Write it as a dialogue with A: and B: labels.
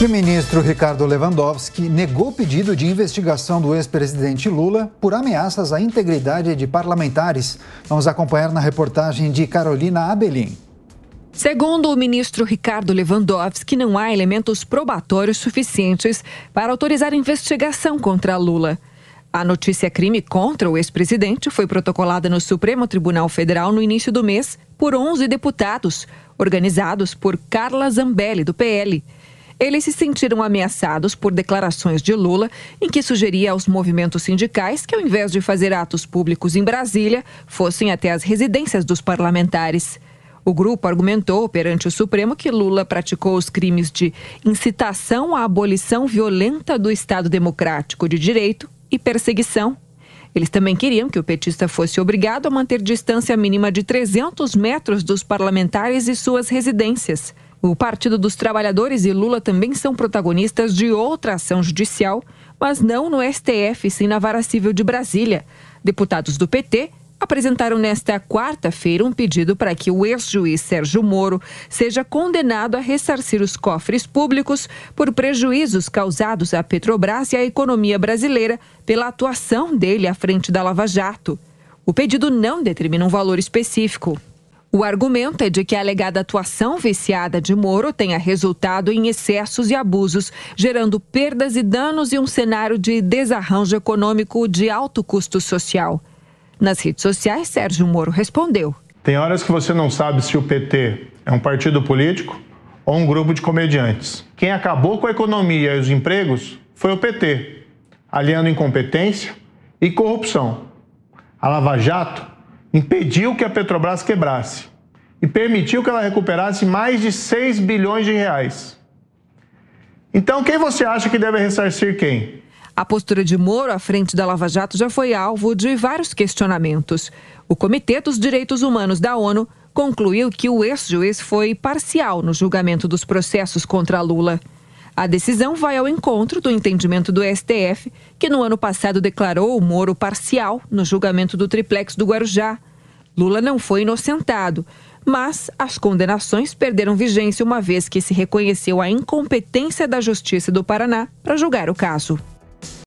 A: E o ministro Ricardo Lewandowski negou pedido de investigação do ex-presidente Lula por ameaças à integridade de parlamentares. Vamos acompanhar na reportagem de Carolina Abelim.
B: Segundo o ministro Ricardo Lewandowski, não há elementos probatórios suficientes para autorizar investigação contra Lula. A notícia crime contra o ex-presidente foi protocolada no Supremo Tribunal Federal no início do mês por 11 deputados, organizados por Carla Zambelli, do PL. Eles se sentiram ameaçados por declarações de Lula, em que sugeria aos movimentos sindicais que, ao invés de fazer atos públicos em Brasília, fossem até as residências dos parlamentares. O grupo argumentou perante o Supremo que Lula praticou os crimes de incitação à abolição violenta do Estado Democrático de Direito e perseguição. Eles também queriam que o petista fosse obrigado a manter distância mínima de 300 metros dos parlamentares e suas residências. O Partido dos Trabalhadores e Lula também são protagonistas de outra ação judicial, mas não no STF, sim na Vara Civil de Brasília. Deputados do PT apresentaram nesta quarta-feira um pedido para que o ex-juiz Sérgio Moro seja condenado a ressarcir os cofres públicos por prejuízos causados à Petrobras e à economia brasileira pela atuação dele à frente da Lava Jato. O pedido não determina um valor específico. O argumento é de que a alegada atuação viciada de Moro tenha resultado em excessos e abusos, gerando perdas e danos e um cenário de desarranjo econômico de alto custo social. Nas redes sociais, Sérgio Moro respondeu:
C: Tem horas que você não sabe se o PT é um partido político ou um grupo de comediantes. Quem acabou com a economia e os empregos foi o PT, aliando incompetência e corrupção. A Lava Jato impediu que a Petrobras quebrasse e permitiu que ela recuperasse mais de 6 bilhões de reais. Então, quem você acha que deve ressarcir quem?
B: A postura de Moro à frente da Lava Jato já foi alvo de vários questionamentos. O Comitê dos Direitos Humanos da ONU concluiu que o ex-juiz foi parcial no julgamento dos processos contra Lula. A decisão vai ao encontro do entendimento do STF, que no ano passado declarou o Moro parcial no julgamento do triplex do Guarujá. Lula não foi inocentado, mas as condenações perderam vigência uma vez que se reconheceu a incompetência da Justiça do Paraná para julgar o caso.